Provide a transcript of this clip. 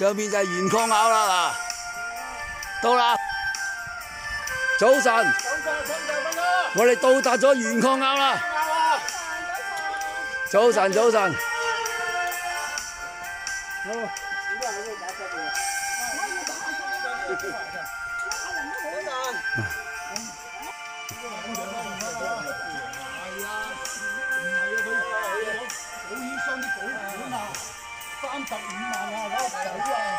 上面就系元矿坳啦，嗱，到啦，早晨，我哋到达咗元矿坳啦，早晨早晨。保险箱啲保险啊，三十五万 啊，攞走啊！